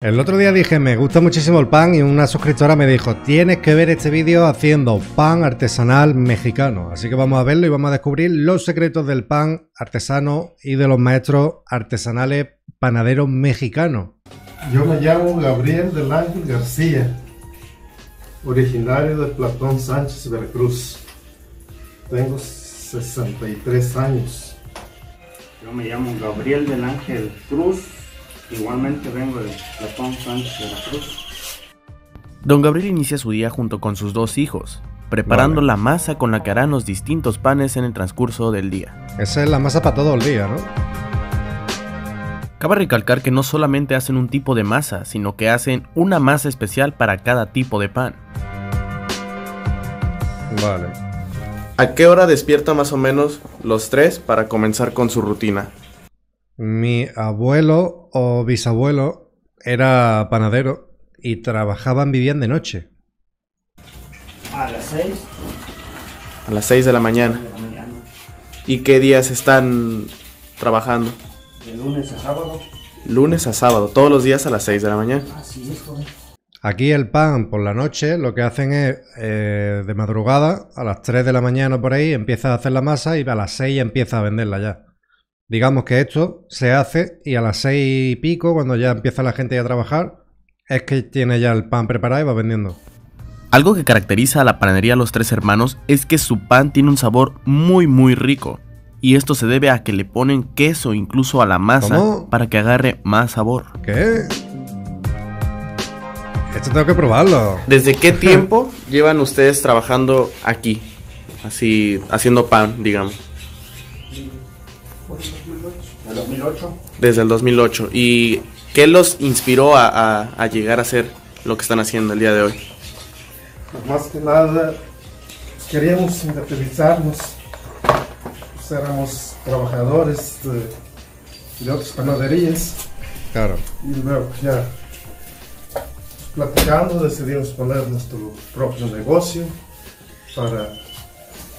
El otro día dije, me gusta muchísimo el pan y una suscriptora me dijo, tienes que ver este vídeo haciendo pan artesanal mexicano. Así que vamos a verlo y vamos a descubrir los secretos del pan artesano y de los maestros artesanales panaderos mexicanos. Yo me llamo Gabriel del Ángel García, originario de Platón Sánchez, Veracruz. Tengo 63 años. Yo me llamo Gabriel del Ángel Cruz, igualmente vengo de Platón Sánchez de la Cruz. Don Gabriel inicia su día junto con sus dos hijos, preparando Vale. la masa con la que harán los distintos panes en el transcurso del día. Esa es la masa para todo el día, ¿no? Cabe recalcar que no solamente hacen un tipo de masa, sino que hacen una masa especial para cada tipo de pan. Vale. ¿A qué hora despierta más o menos los tres para comenzar con su rutina? Mi abuelo o bisabuelo era panadero y trabajaban, vivían de noche. A las 6 A las 6 de la mañana. de la mañana, ¿Y qué días están trabajando? de lunes a sábado. Lunes a sábado, todos los días a las 6 de la mañana. Así es, joven. Aquí el pan por la noche lo que hacen es eh, de madrugada, a las 3 de la mañana por ahí, empieza a hacer la masa y a las 6 empieza a venderla ya. Digamos que esto se hace y a las 6 y pico, cuando ya empieza la gente a trabajar, es que tiene ya el pan preparado y va vendiendo. Algo que caracteriza a la panadería Los Tres Hermanos es que su pan tiene un sabor muy muy rico. Y esto se debe a que le ponen queso incluso a la masa ¿Cómo? para que agarre más sabor. ¿Qué? Esto tengo que probarlo. ¿Desde qué tiempo llevan ustedes trabajando aquí? Así, haciendo pan, digamos. De 2008. Desde el 2008. ¿Y qué los inspiró a, a- a llegar a hacer lo que están haciendo el día de hoy? Pues más que nada, queríamos independizarnos. Pues éramos trabajadores de, de otras panaderías Claro. y luego pues, ya platicando decidimos poner nuestro propio negocio para,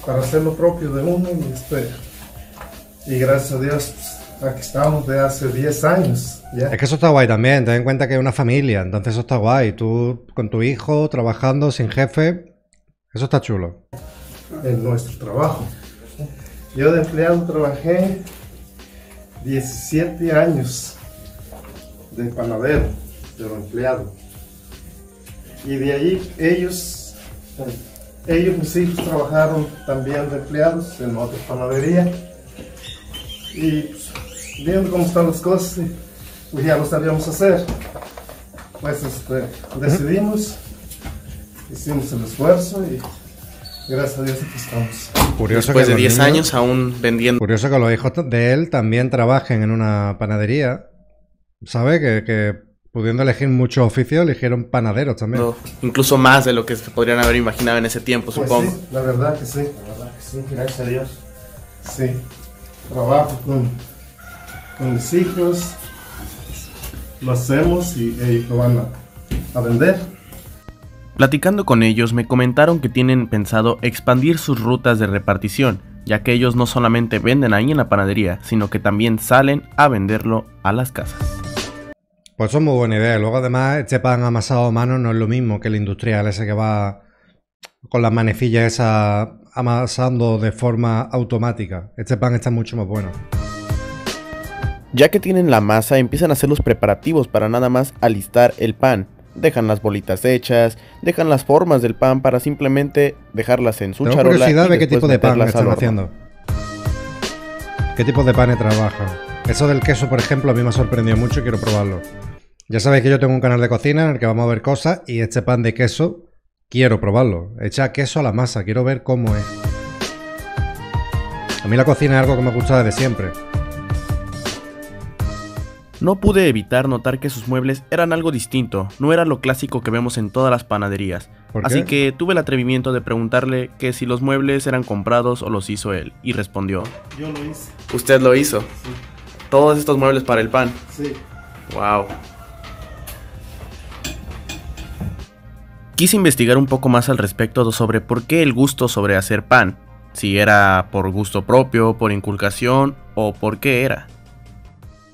para hacer lo propio de uno y, este, y gracias a Dios pues, aquí estamos de hace 10 años ya. Es que eso está guay también, ten en cuenta que es una familia, entonces eso está guay. Tú con tu hijo trabajando sin jefe, eso está chulo. en nuestro trabajo. Yo de empleado trabajé 17 años de panadero, pero empleado. Y de ahí ellos, ellos mis hijos trabajaron también de empleados en otra panadería. Y viendo cómo están las cosas, pues ya lo sabíamos hacer. Pues este, decidimos, hicimos el esfuerzo y gracias a Dios aquí estamos. Curioso Después que de los 10 niños- años aún vendiendo. Curioso que los hijos de él también trabajen en una panadería. ¿Sabe? Que, que pudiendo elegir muchos oficios, eligieron panaderos también. Incluso más de lo que se podrían haber imaginado en ese tiempo, Pues supongo. sí, la verdad que sí, La verdad que sí, gracias a Dios. sí. Trabajo con, con mis hijos, lo hacemos y ellos lo van a, a vender. Platicando con ellos me comentaron que tienen pensado expandir sus rutas de repartición, ya que ellos no solamente venden ahí en la panadería, sino que también salen a venderlo a las casas. Pues eso es muy buena idea. Luego, además, este pan amasado a mano no es lo mismo que el industrial, ese que va con las manecillas esas amasando de forma automática. Este pan está mucho más bueno. Ya que tienen la masa, empiezan a hacer los preparativos para nada más alistar el pan. Dejan las bolitas hechas, dejan las formas del pan para simplemente dejarlas en su Tengo charola curiosidad de qué tipo de pan están haciendo. ¿Qué tipo de panes trabajan? Eso del queso, por ejemplo, a mí me ha sorprendido mucho y quiero probarlo. Ya sabéis que yo tengo un canal de cocina en el que vamos a ver cosas y este pan de queso quiero probarlo. Echa queso a la masa, quiero ver cómo es. A mí la cocina es algo que me gusta desde siempre. No pude evitar notar que sus muebles eran algo distinto, no era lo clásico que vemos en todas las panaderías. ¿Por Así qué? que tuve el atrevimiento de preguntarle que si los muebles eran comprados o los hizo él, y respondió, Yo lo hice, Usted lo hizo. Todos estos muebles para el pan. sí. Wow. Quise investigar un poco más al respecto sobre por qué el gusto sobre hacer pan, si era por gusto propio, por inculcación o por qué era.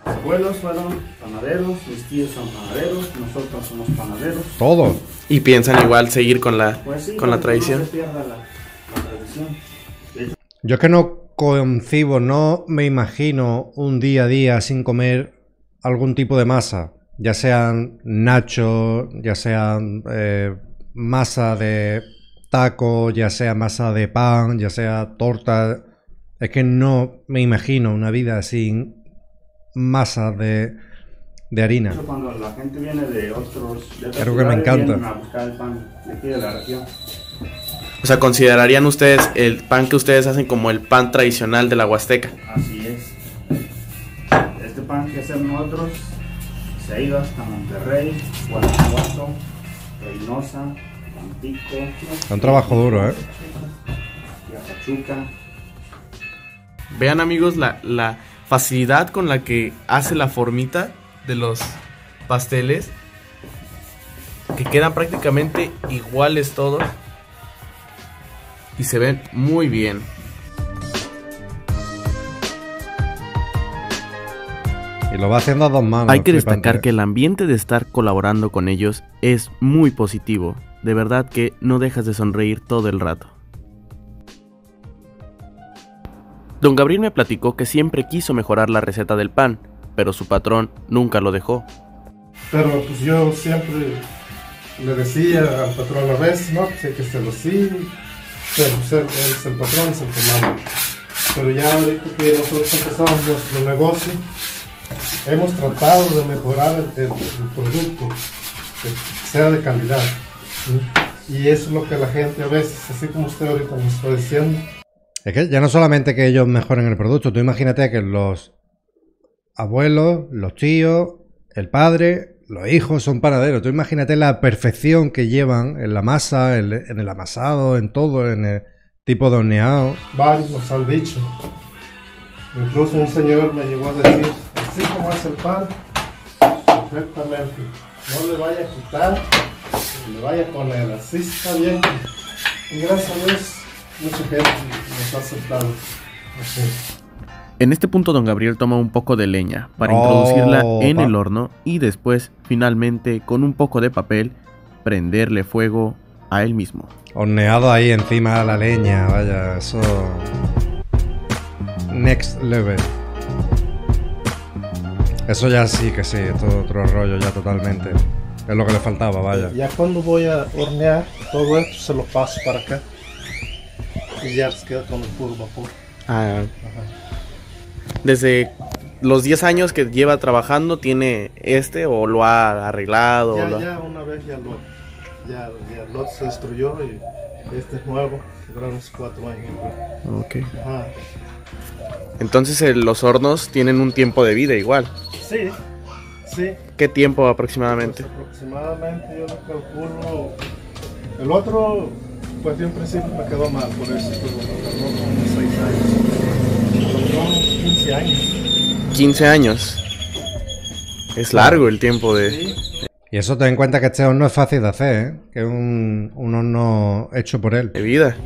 Mis abuelos fueron panaderos, mis tíos son panaderos, nosotros somos panaderos. Todo. Y piensan igual seguir con la, Pues sí, con la tradición. No se pierda la, la tradición. De hecho, Yo es que no concibo, no me imagino un día a día sin comer algún tipo de masa, ya sean nachos, ya sean eh, masa de taco, ya sea masa de pan, ya sea torta. Es que no me imagino una vida sin masa de, de harina. cuando la gente viene de otros de otras Algo que me encanta. vienen a buscar el pan de aquí de la región. O sea, ¿considerarían ustedes el pan que ustedes hacen como el pan tradicional de la Huasteca? Así es. Este pan que hacemos nosotros se ha ido hasta Monterrey, Guanajuato, Reynosa, Tampico, Es un trabajo duro, ¿eh? y a Pachuca. Vean amigos la, la facilidad con la que hace la formita de los pasteles. Que quedan prácticamente iguales todos. Y se ven muy bien. Y lo va haciendo a dos manos. Hay que destacar que el ambiente de estar colaborando con ellos es muy positivo. De verdad que no dejas de sonreír todo el rato. Don Gabriel me platicó que siempre quiso mejorar la receta del pan, pero su patrón nunca lo dejó. Pero pues yo siempre le decía al patrón a veces, no, pues hay que hacerlo así. Pero pues él, es el patrón, es el que. Pero ya ahorita que nosotros empezamos nuestro negocio, hemos tratado de mejorar el, producto, que sea de calidad. Y eso es lo que la gente a veces, así como usted ahorita me está diciendo, Es que ya no solamente que ellos mejoren el producto, tú imagínate que los abuelos, los tíos, el padre, los hijos son panaderos. Tú imagínate la perfección que llevan en la masa, en, el amasado, en todo, en el tipo de horneado. varios nos han dicho. Incluso un señor me llegó a decir, así como es el pan, perfectamente. No le vaya a quitar, le vaya a poner, así está bien. Gracias a Dios, nos ha. En este punto don Gabriel toma un poco de leña para Oh, introducirla en pa- el horno y después, finalmente, con un poco de papel, prenderle fuego a él mismo. Horneado ahí encima de la leña, vaya, eso. Next level. Eso ya sí que sí, es otro rollo ya totalmente. Es lo que le faltaba, vaya. Ya cuando voy a hornear, todo esto se lo paso para acá. Y ya se queda con el puro vapor. Ah, desde los 10 años que lleva trabajando, ¿tiene este o lo ha arreglado? o Ya, lo ha- ya una vez ya lo, ya, ya otro se destruyó y este es nuevo, duraron unos cuatro años. Ok. Ajá. Entonces eh, los hornos tienen un tiempo de vida igual. Sí, sí. ¿Qué tiempo aproximadamente? Pues aproximadamente yo lo calculo. El otro, pues de un principio me quedó mal, por eso pero tardó como unos 6 años. Tardó unos 15 años. 15 años. Es largo el tiempo de... Sí. Y eso ten en cuenta que este horno es fácil de hacer, ¿eh? Que es un, un horno hecho por él. de vida.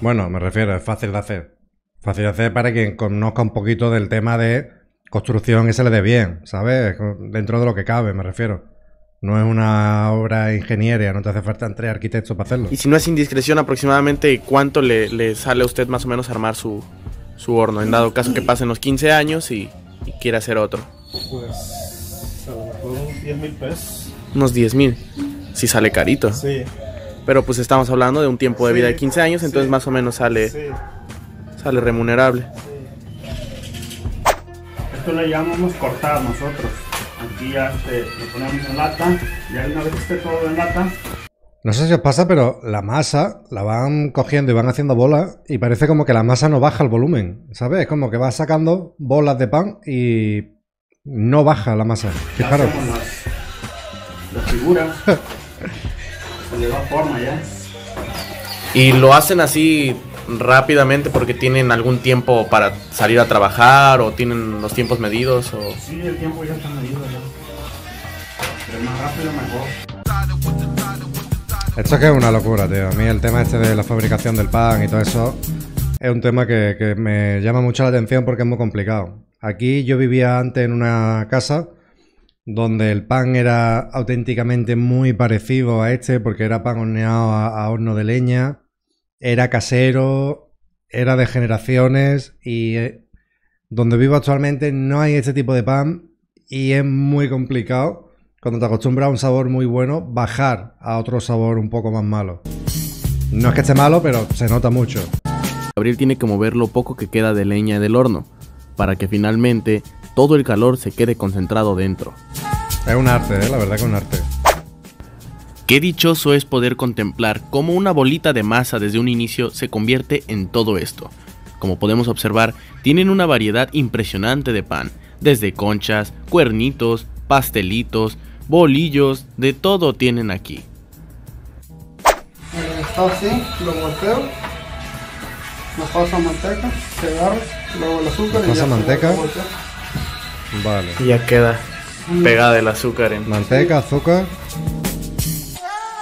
Bueno, me refiero, es fácil de hacer. Fácil de hacer para quien conozca un poquito del tema de construcción y se le dé bien, ¿sabes? Dentro de lo que cabe, me refiero. No es una obra ingeniería, no te hace falta entre arquitectos para hacerlo. Y si no es indiscreción, aproximadamente cuánto le, le sale a usted más o menos armar su, su horno, en dado caso que pasen los 15 años y, y quiera hacer otro. Pues a lo mejor unos 10 mil pesos. Unos 10 mil. Si sale carito. Sí, Pero pues estamos hablando de un tiempo de vida de Sí, 15 años, entonces sí, más o menos sale, sí, sale remunerable. sí. Esto le llamamos cortar nosotros. Aquí ya este, lo ponemos en lata. Ya una vez esté todo en lata, No sé si os pasa, pero la masa la van cogiendo y van haciendo bolas y parece como que la masa no baja el volumen, ¿sabes? Es como que va sacando bolas de pan y no baja la masa. Fijaros. las, las figuras. Se le da forma ya. Y lo hacen así rápidamente porque tienen algún tiempo para salir a trabajar o tienen los tiempos medidos o... Sí, el tiempo ya está medido ya. Esto es que es una locura, tío. A mí el tema este de la fabricación del pan y todo eso es un tema que, me llama mucho la atención porque es muy complicado. Aquí yo vivía antes en una casa donde el pan era auténticamente muy parecido a este porque era pan horneado a, a horno de leña, era casero, era de generaciones y eh, donde vivo actualmente no hay este tipo de pan y es muy complicado cuando te acostumbras a un sabor muy bueno bajar a otro sabor un poco más malo. No es que esté malo, pero se nota mucho. Gabriel tiene que mover lo poco que queda de leña del horno, para que finalmente todo el calor se quede concentrado dentro. Es un arte, ¿eh? la verdad que es un arte. Qué dichoso es poder contemplar cómo una bolita de masa desde un inicio se convierte en todo esto. Como podemos observar, tienen una variedad impresionante de pan, desde conchas, cuernitos, pastelitos, bolillos, de todo tienen aquí. Bueno, está así, lo volteo, lo paso a manteca, se agarra, luego el azúcar ¿Le y pasa ya manteca? Vale. Y ya queda pegada el azúcar en... Manteca, azúcar.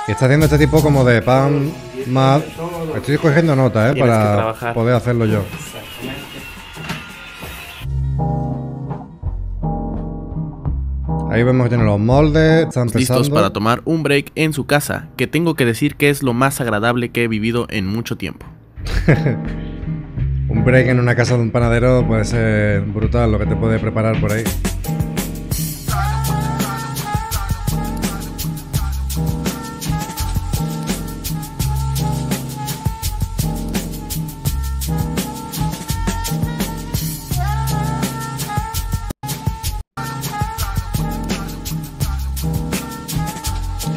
Y está haciendo este tipo como de pan más... Estoy cogiendo nota, ¿eh? Para poder hacerlo yo. Ahí vemos que tiene los moldes, está empezando. Listos para tomar un break en su casa, que tengo que decir que es lo más agradable que he vivido en mucho tiempo. Un break en una casa de un panadero puede ser brutal lo que te puede preparar por ahí.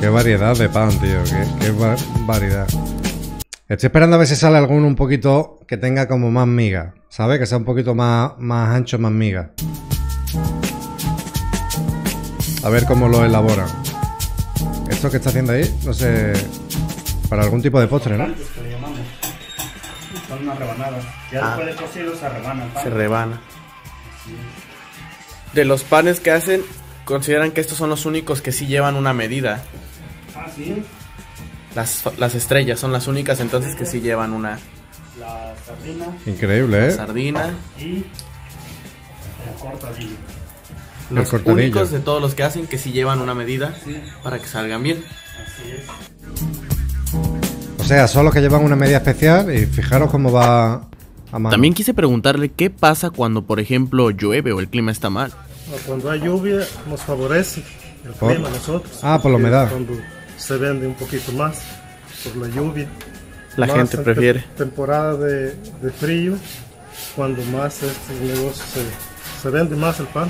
Qué variedad de pan, tío. Qué, qué va- variedad. Estoy esperando a ver si sale alguno un poquito que tenga como más miga. ¿Sabes? Que sea un poquito más, más ancho, más miga. A ver cómo lo elaboran. Esto que está haciendo ahí, no sé. Para algún tipo de postre, ¿no? Que le llamamos. Son unas rebanadas. Ya Ah. después de cocido se rebana el pan. Se rebana. De los panes que hacen, consideran que estos son los únicos que sí llevan una medida. Sí. Las, las estrellas son las únicas entonces que sí llevan una La sardina Increíble, ¿eh? sardina. y la cortadilla. Los únicos de todos los que hacen que sí llevan una medida para que salgan bien. Así es. O sea, son los que llevan una media especial y fijaros cómo va a mano. También quise preguntarle qué pasa cuando, por ejemplo, llueve o el clima está mal. Cuando hay lluvia nos favorece el ¿Por? clima a nosotros. Ah, por la humedad. Cuando se vende un poquito más por la lluvia. La Más gente en prefiere. te- temporada de, de frío, cuando más este negocio se, se vende más el pan.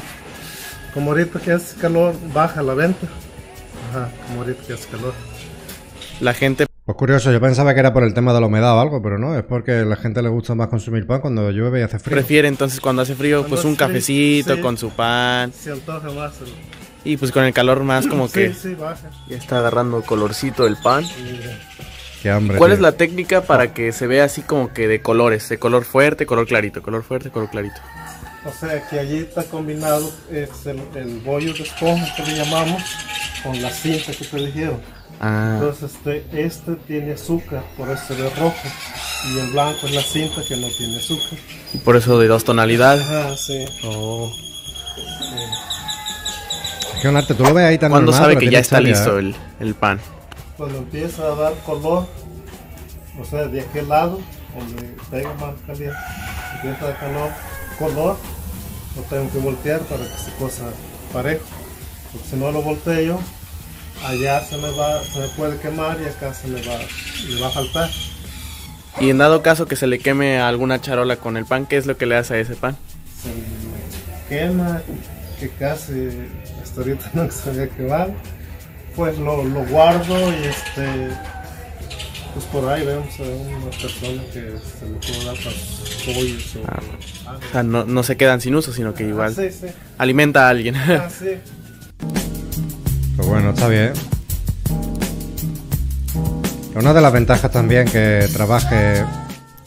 Como ahorita que hace calor, baja la venta. Ajá, como ahorita que hace calor. La gente Pues curioso, yo pensaba que era por el tema de la humedad o algo, pero no, es porque a la gente le gusta más consumir pan cuando llueve y hace frío. prefiere entonces cuando hace frío Cuando pues un frío, cafecito sí. con su pan Se antoja más el... y pues con el calor más como que Sí, sí, baja. ya está agarrando colorcito el pan. Qué hambre. ¿Cuál tío. es la técnica para que se vea así como que de colores? De color fuerte, color clarito, color fuerte, color clarito. O sea que allí está combinado es el, el bollo de esponja que le llamamos con la cinta que te dijeron. Ah, Entonces este, este tiene azúcar, por eso se ve rojo. Y el blanco es la cinta que no tiene azúcar. y por eso de dos tonalidades. Ajá, sí. Oh. Es que un arte, tú lo ves ahí tan ¿Cuándo normal, sabe que ya está historia, listo ¿eh? el, el pan? Cuando empieza a dar color, o sea, de aquel lado, donde pega más caliente, empieza a dar color, color, lo tengo que voltear para que se cosa parejo. Porque si no lo volteo, allá se me va, se me puede quemar y acá se me va, le va a faltar. Y en dado caso que se le queme alguna charola con el pan, ¿qué es lo que le hace a ese pan? se me quema, que casi hasta ahorita no sabía que va. Pues lo, lo guardo y este, pues por ahí vemos a una persona que se le puede dar para pollos o algo. O sea, no, no se quedan sin uso, sino que Ah, igual sí, sí. alimenta a alguien. Ah, sí. Pues bueno, está bien. Una de las ventajas también que trabaje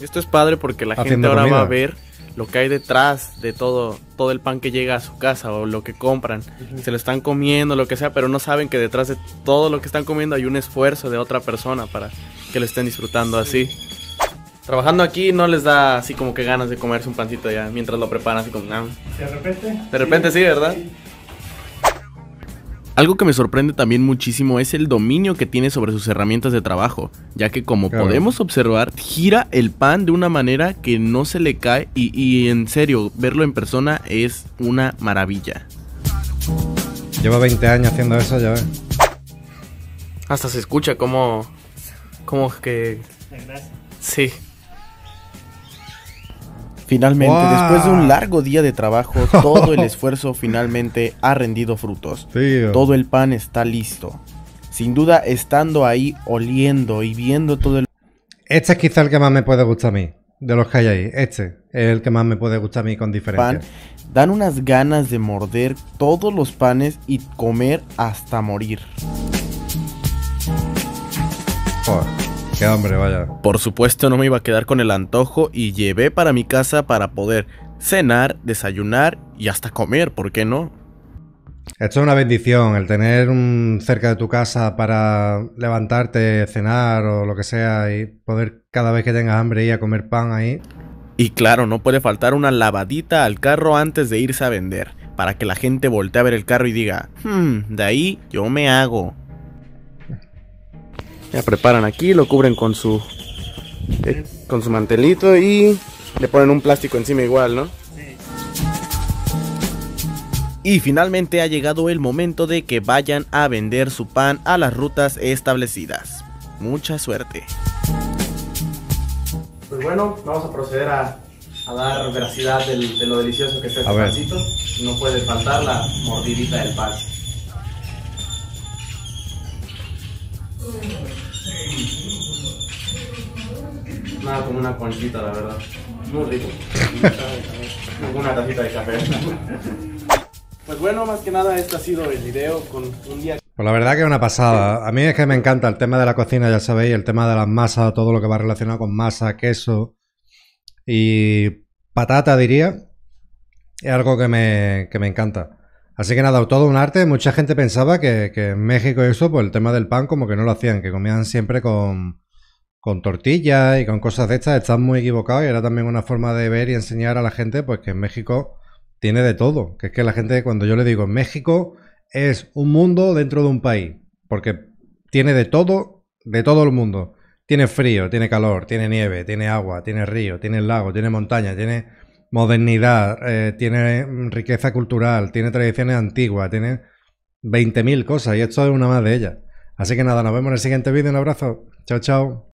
Esto es padre porque la gente ahora va a comida. ver lo que hay detrás de todo, todo el pan que llega a su casa o lo que compran. Se lo están comiendo, lo que sea, pero no saben que detrás de todo lo que están comiendo hay un esfuerzo de otra persona para que lo estén disfrutando así. Trabajando aquí no les da así como que ganas de comerse un pancito ya mientras lo preparan así como... ah. De repente. De repente sí, ¿verdad? Algo que me sorprende también muchísimo es el dominio que tiene sobre sus herramientas de trabajo, ya que como Claro. podemos observar, gira el pan de una manera que no se le cae y, y en serio, verlo en persona es una maravilla. Llevo 20 años haciendo eso, ya ves. Hasta se escucha como... como que... Sí. Finalmente, ¡Guau! después de un largo día de trabajo, todo el esfuerzo finalmente ha rendido frutos. Tío. Todo el pan está listo. Sin duda, estando ahí, oliendo y viendo todo el Este es quizá el que más me puede gustar a mí. De los que hay ahí. Este es el que más me puede gustar a mí con diferencia. pan, dan unas ganas de morder todos los panes y comer hasta morir. Joder, qué hambre, vaya. Por supuesto, no me iba a quedar con el antojo y llevé para mi casa para poder cenar, desayunar y hasta comer, ¿por qué no? Esto es una bendición, el tener un cerca de tu casa para levantarte, cenar o lo que sea y poder cada vez que tengas hambre ir a comer pan ahí. Y claro, no puede faltar una lavadita al carro antes de irse a vender, para que la gente voltee a ver el carro y diga, hmm, de ahí yo me hago. Ya preparan aquí, lo cubren con su eh, con su mantelito y le ponen un plástico encima igual, ¿no? Y finalmente ha llegado el momento de que vayan a vender su pan a las rutas establecidas. Mucha suerte. Pues bueno, vamos a proceder a, a dar veracidad del- de lo delicioso que es este A ver. pancito. No puede faltar la mordidita del pan. Nada como una conchita, la verdad. Muy rico. Una tacita de café. Pues bueno, más que nada este ha sido el video con un día Pues la verdad que es una pasada. A mí es que me encanta el tema de la cocina, ya sabéis, el tema de las masas, todo lo que va relacionado con masa, queso y patata, diría. Es algo que me, que me encanta. Así que nada, todo un arte. Mucha gente pensaba que, que en México eso, pues el tema del pan como que no lo hacían, que comían siempre con, con tortillas y con cosas de estas. Están muy equivocados y era también una forma de ver y enseñar a la gente pues que en México tiene de todo. Que es que la gente, cuando yo le digo México, es un mundo dentro de un país. Porque tiene de todo, de todo el mundo. Tiene frío, tiene calor, tiene nieve, tiene agua, tiene río, tiene lago, tiene montaña, tiene modernidad, eh, tiene riqueza cultural, tiene tradiciones antiguas, tiene 20.000 cosas y esto es una más de ellas. Así que nada, nos vemos en el siguiente vídeo. Un abrazo. Chao, chao.